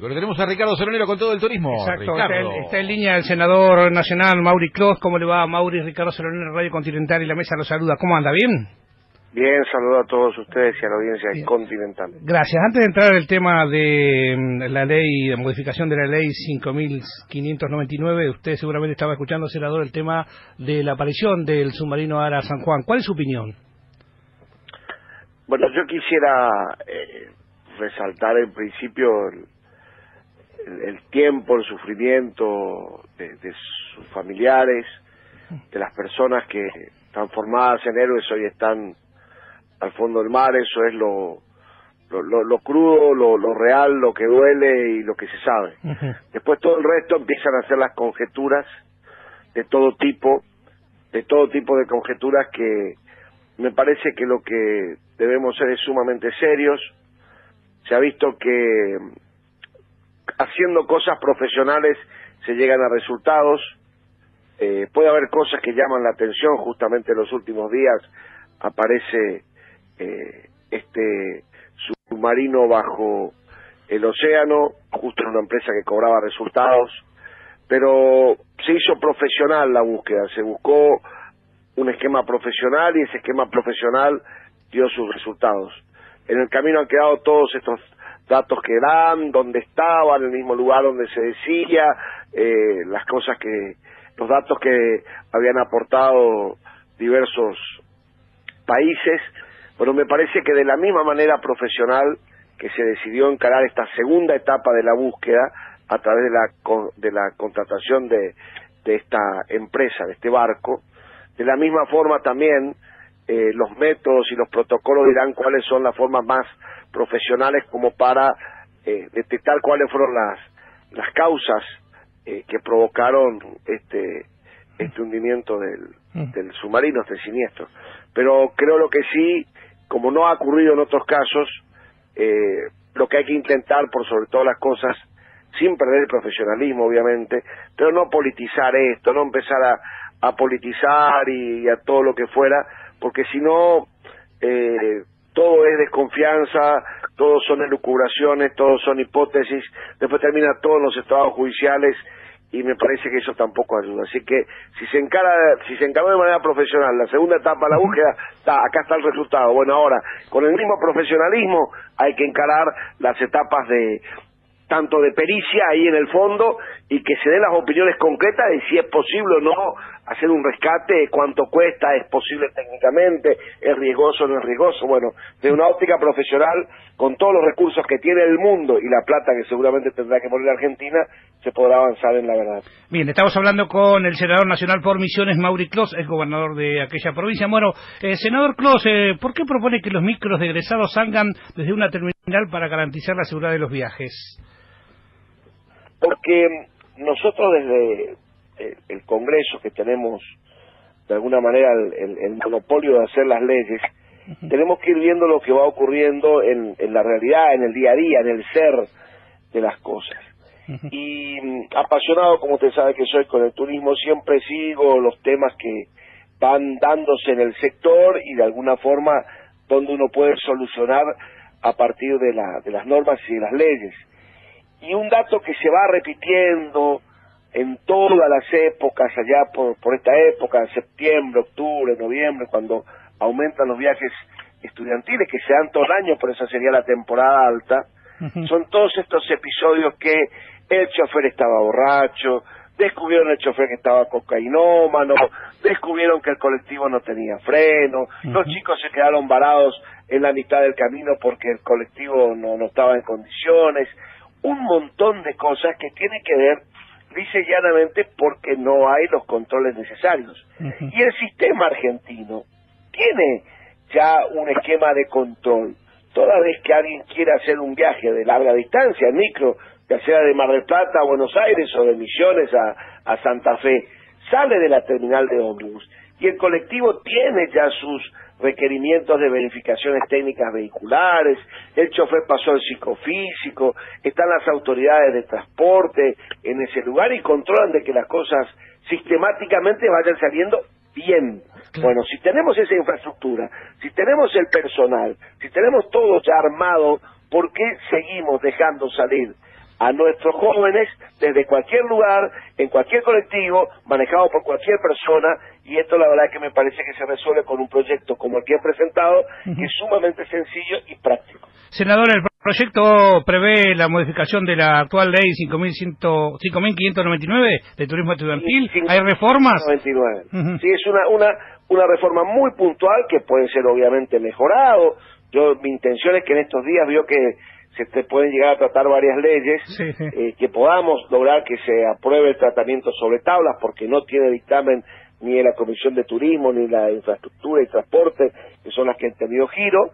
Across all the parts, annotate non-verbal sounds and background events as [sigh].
Pero tenemos a Ricardo Solonero con todo el turismo. Exacto, está en, está en, línea el senador nacional Mauri Clos. ¿Cómo le va a Mauri? Ricardo Solonero, Radio Continental y la mesa lo saluda. ¿Cómo anda? ¿Bien? Bien, saludo a todos ustedes y a la audiencia Bien. continental. Gracias. Antes de entrar el tema de mm, la ley, de modificación de la ley 5.599, usted seguramente estaba escuchando, senador, el tema de la aparición del submarino Ara San Juan. ¿Cuál es su opinión? Bueno, yo quisiera eh, resaltar en principio el, tiempo, el sufrimiento de, de, sus familiares, de las personas que transformadas en héroes hoy están al fondo del mar, eso es lo, lo, lo, lo crudo, lo, lo, real, lo que duele y lo que se sabe. Uh -huh. Después todo el resto empiezan a hacer las conjeturas de todo tipo, de todo tipo de conjeturas que me parece que lo que debemos ser es sumamente serios. Se ha visto que haciendo cosas profesionales se llegan a resultados. Eh, puede haber cosas que llaman la atención, justamente en los últimos días aparece eh, este submarino bajo el océano, justo en una empresa que cobraba resultados, pero se hizo profesional la búsqueda, se buscó un esquema profesional y ese esquema profesional dio sus resultados. En el camino han quedado todos estos datos que dan, dónde estaba, en el mismo lugar donde se decía, eh, las cosas que, los datos que habían aportado diversos países. Bueno, me parece que de la misma manera profesional que se decidió encarar esta segunda etapa de la búsqueda a través de la, de la contratación de, de esta empresa, de este barco, de la misma forma también eh, los métodos y los protocolos dirán cuáles son las formas más profesionales como para eh, detectar cuáles fueron las las causas eh, que provocaron este este hundimiento del, mm. del submarino, este siniestro. Pero creo lo que sí, como no ha ocurrido en otros casos, eh, lo que hay que intentar por sobre todas las cosas, sin perder el profesionalismo obviamente, pero no politizar esto, no empezar a, a politizar y, y a todo lo que fuera, porque si no eh, todo es desconfianza, todos son elucubraciones, todos son hipótesis, después termina todo en los estados judiciales y me parece que eso tampoco ayuda. Así que si se encara, si se encaró de manera profesional la segunda etapa de la búsqueda, está, acá está el resultado. Bueno, ahora, con el mismo profesionalismo hay que encarar las etapas de, tanto de pericia ahí en el fondo y que se den las opiniones concretas de si es posible o no hacer un rescate, cuánto cuesta, es posible técnicamente, es riesgoso o no es riesgoso. Bueno, de una óptica profesional, con todos los recursos que tiene el mundo y la plata que seguramente tendrá que poner Argentina, se podrá avanzar en la verdad. Bien, estamos hablando con el senador nacional por Misiones, Mauri Clos, es gobernador de aquella provincia. Bueno, eh, senador Clos, eh, ¿por qué propone que los micros de egresados salgan desde una terminal para garantizar la seguridad de los viajes? Porque nosotros desde el, el Congreso que tenemos de alguna manera el, el, el, monopolio de hacer las leyes, uh -huh. tenemos que ir viendo lo que va ocurriendo en, en, la realidad, en el día a día, en el ser de las cosas. Uh -huh. Y mm, apasionado, como usted sabe que soy con el turismo, siempre sigo los temas que van dándose en el sector y de alguna forma donde uno puede solucionar a partir de, la, de las normas y de las leyes y un dato que se va repitiendo en todas las épocas, allá por, por esta época, septiembre, octubre, noviembre, cuando aumentan los viajes estudiantiles, que se dan todo el año, por eso sería la temporada alta, uh -huh. son todos estos episodios que el chofer estaba borracho, descubrieron el chofer que estaba cocainómano, descubrieron que el colectivo no tenía freno, uh -huh. los chicos se quedaron varados en la mitad del camino porque el colectivo no, no estaba en condiciones, un montón de cosas que tienen que ver dice llanamente porque no hay los controles necesarios. Uh -huh. Y el sistema argentino tiene ya un esquema de control. Toda vez que alguien quiere hacer un viaje de larga distancia, en micro, ya sea de Mar del Plata a Buenos Aires o de Misiones a, a Santa Fe, sale de la terminal de ómnibus y el colectivo tiene ya sus requerimientos de verificaciones técnicas vehiculares, el chofer pasó el psicofísico, están las autoridades de transporte en ese lugar y controlan de que las cosas sistemáticamente vayan saliendo bien. Claro. Bueno, si tenemos esa infraestructura, si tenemos el personal, si tenemos todo ya armado, ¿por qué seguimos dejando salir a nuestros jóvenes desde cualquier lugar, en cualquier colectivo, manejado por cualquier persona, y esto la verdad que me parece que se resuelve con un proyecto como el que he presentado, que es sumamente sencillo y práctico. Senador, el proyecto prevé la modificación de la actual ley 5.599 de turismo estudiantil. ¿Hay reformas? Sí, es una, una, una reforma muy puntual que puede ser obviamente mejorado. Yo, mi intención es que en estos días vio que se pueden llegar a tratar varias leyes, eh, que podamos lograr que se apruebe el tratamiento sobre tablas, porque no tiene dictamen ni de la Comisión de Turismo, ni la Infraestructura y Transporte, que son las que han tenido giro.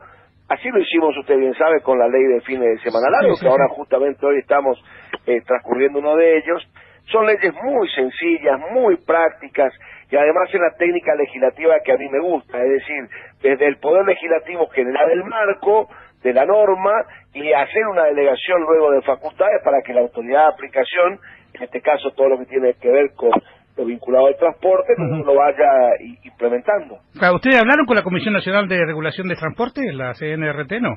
Así lo hicimos, usted bien sabe, con la ley de fines de semana largo, que ahora justamente hoy estamos eh, transcurriendo uno de ellos. Son leyes muy sencillas, muy prácticas, y además es la técnica legislativa que a mí me gusta, es decir, desde el Poder Legislativo generar el marco, de la norma y hacer una delegación luego de facultades para que la autoridad de aplicación, en este caso todo lo que tiene que ver con lo vinculado al transporte, lo vaya implementando. ¿Ustedes hablaron con la Comisión Nacional de Regulación de Transporte, la CNRT, no?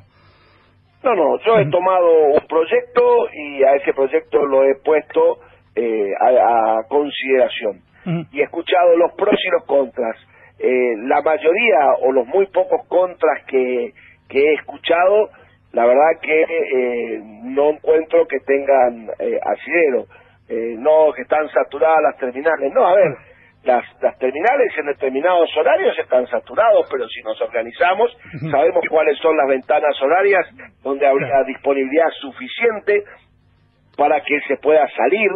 No, no, yo he tomado un proyecto y a ese proyecto lo he puesto eh, a, consideración y he escuchado los pros y los contras. Eh, la mayoría o los muy pocos contras que, que he escuchado, la verdad que eh, no encuentro que tengan eh, asidero. Eh, no, que están saturadas las terminales. No, a ver, las, las terminales en determinados horarios están saturados, pero si nos organizamos, sabemos cuáles son las ventanas horarias donde habría disponibilidad suficiente para que se pueda salir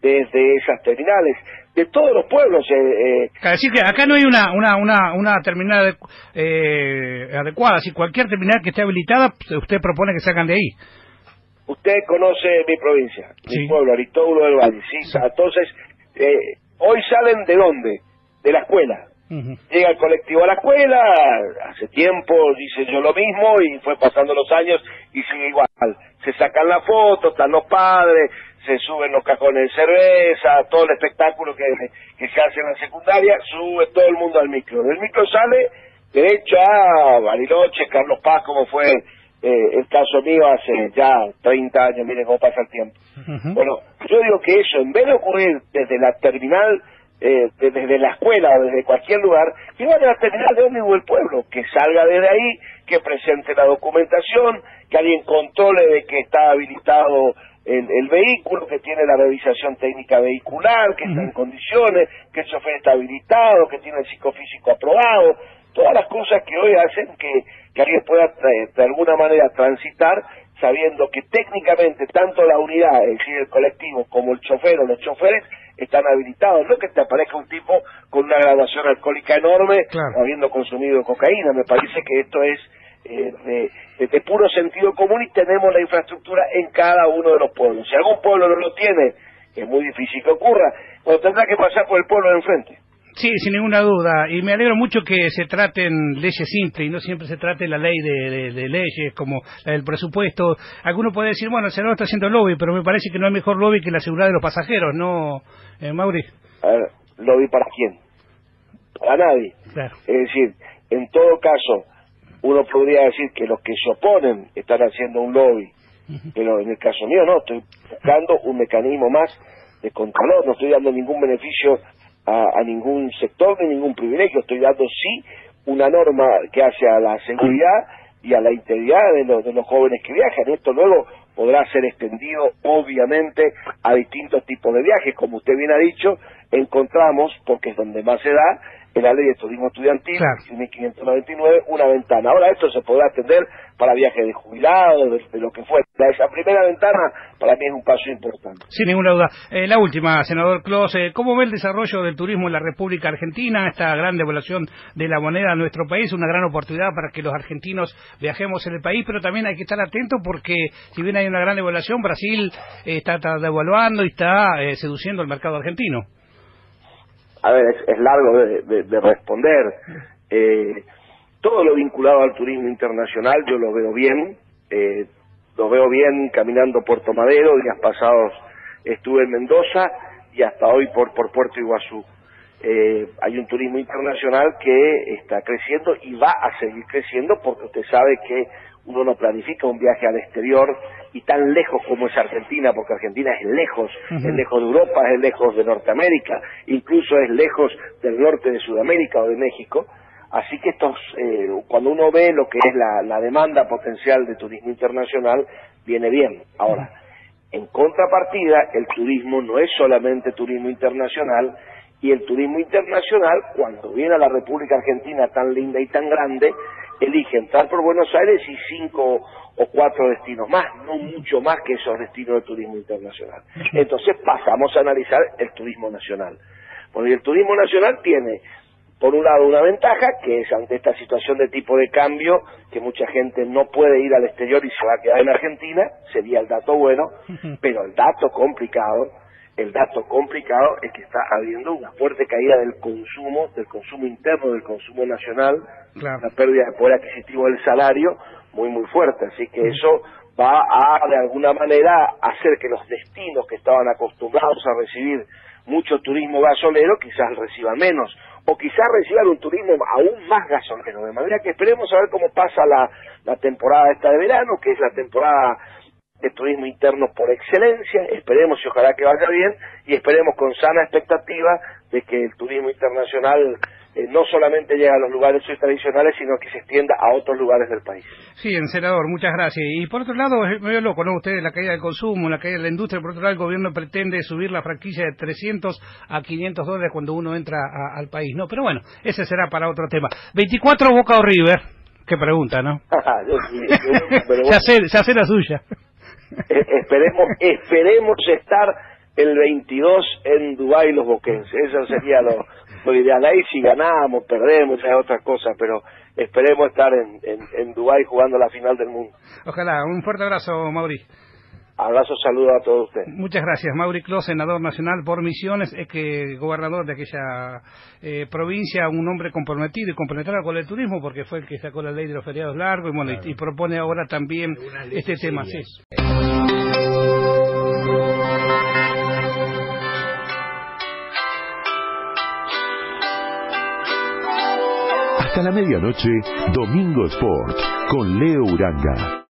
desde esas terminales de todos los pueblos. Eh, eh. decir que acá no hay una una una, una terminal eh, adecuada. Si cualquier terminal que esté habilitada, usted propone que sacan de ahí. Usted conoce mi provincia, mi pueblo, Aristóbulo del Valle. Sí, entonces eh, hoy salen de dónde? De la escuela. Llega el colectivo a la escuela, hace tiempo hice yo lo mismo y fue pasando los años y sigue igual. Se sacan la foto, están los padres, se suben los cajones de cerveza, todo el espectáculo que, que se hace en la secundaria, sube todo el mundo al micro. Del micro sale derecho a Bariloche, Carlos Paz, como fue eh, el caso mío hace ya 30 años, miren cómo pasa el tiempo. Bueno, yo digo que eso, en vez de ocurrir desde la terminal, eh, desde la escuela o desde cualquier lugar, que vaya a la terminal de ómnibus del pueblo, que salga desde ahí, que presente la documentación, que alguien controle de que está habilitado el, vehículo, que tiene la revisación técnica vehicular, que está en condiciones, que el chofer está habilitado, que tiene el psicofísico aprobado, todas las cosas que hoy hacen que, que alguien pueda de alguna manera transitar sabiendo que técnicamente tanto la unidad, es decir, el colectivo, como el chofer o los choferes están habilitados. No que te aparezca un tipo con una graduación alcohólica enorme habiendo consumido cocaína. Me parece que esto es eh, de, puro sentido común y tenemos la infraestructura en cada uno de los pueblos. Si algún pueblo no lo tiene, es muy difícil que ocurra, pero tendrá que pasar por el pueblo de enfrente. Sí, sin ninguna duda. Y me alegro mucho que se traten leyes simples y no siempre se trate la ley de, leyes como la del presupuesto. Alguno puede decir, bueno, el Senado está haciendo lobby, pero me parece que no hay mejor lobby que la seguridad de los pasajeros, ¿no, eh, Mauri? A ver, ¿lobby para quién? Para nadie. Es decir, en todo caso, uno podría decir que los que se oponen están haciendo un lobby, pero en el caso mío no, estoy buscando un mecanismo más de control, no estoy dando ningún beneficio a, ningún sector ni ningún privilegio, estoy dando sí una norma que hace a la seguridad y a la integridad de los, de los jóvenes que viajan. Esto luego podrá ser extendido, obviamente, a distintos tipos de viajes. Como usted bien ha dicho, encontramos, porque es donde más se da, en la ley de turismo estudiantil, 1599, una ventana. Ahora esto se podrá atender para viajes de jubilados, de, lo que fuera. Esa primera ventana para mí es un paso importante. Sin ninguna duda. Eh, la última, senador Clos, eh, ¿cómo ve el desarrollo del turismo en la República Argentina? Esta gran devaluación de la moneda en nuestro país, una gran oportunidad para que los argentinos viajemos en el país, pero también hay que estar atentos porque si bien hay una gran devaluación, Brasil eh, está, devaluando y está seduciendo al mercado argentino a ver, es, largo de, responder. Eh, todo lo vinculado al turismo internacional yo lo veo bien, eh, lo veo bien caminando Puerto Madero, días pasados estuve en Mendoza y hasta hoy por, por Puerto Iguazú. Eh, hay un turismo internacional que está creciendo y va a seguir creciendo porque usted sabe que uno no planifica un viaje al exterior y tan lejos como es Argentina, porque Argentina es lejos, es lejos de Europa, es lejos de Norteamérica, incluso es lejos del norte de Sudamérica o de México. Así que estos, eh, cuando uno ve lo que es la, la demanda potencial de turismo internacional, viene bien. Ahora, en contrapartida, el turismo no es solamente turismo internacional, y el turismo internacional, cuando viene a la República Argentina tan linda y tan grande, elige entrar por Buenos Aires y cinco o cuatro destinos más, no mucho más que esos destinos de turismo internacional. Entonces pasamos a analizar el turismo nacional. Y el turismo nacional tiene, por un lado, una ventaja, que es ante esta situación de tipo de cambio, que mucha gente no puede ir al exterior y se va a quedar en Argentina, sería el dato bueno, pero el dato complicado el dato complicado es que está habiendo una fuerte caída del consumo, del consumo interno, del consumo nacional, la pérdida de poder adquisitivo del salario muy muy fuerte, así que eso va a de alguna manera hacer que los destinos que estaban acostumbrados a recibir mucho turismo gasolero quizás reciban menos o quizás reciban un turismo aún más gasolero, de manera que esperemos a ver cómo pasa la, la temporada esta de verano, que es la temporada de turismo interno por excelencia, esperemos y ojalá que vaya bien y esperemos con sana expectativa de que el turismo internacional eh, no solamente llegue a los lugares tradicionales, sino que se extienda a otros lugares del país. Sí, senador, muchas gracias. Y por otro lado, me veo loco, ¿no? Ustedes, la caída del consumo, la caída de la industria, por otro lado, el gobierno pretende subir la franquicia de 300 a 500 dólares cuando uno entra al país, ¿no? Pero bueno, ese será para otro tema. 24 Boca o River. Qué pregunta, ¿no? [laughs] ya, sé, ya sé la suya. [laughs] Eh, esperemos, esperemos estar el 22 en Dubái los boquenses. Eso sería lo, lo ideal. Ahí si ganamos, perdemos, es otra cosa, pero esperemos estar en, en, en Dubái jugando la final del mundo. Ojalá. Un fuerte abrazo, Mauri. Abrazo, saludo a todos ustedes. Muchas gracias. Mauri Clos, senador nacional por Misiones, es que gobernador de aquella eh, provincia, un hombre comprometido y compenetrado con el turismo, porque fue el que sacó la ley de los feriados largos y, bueno, y, propone ahora también este tema. Sí. Hasta la medianoche, Domingo Sport, con Leo Uranga.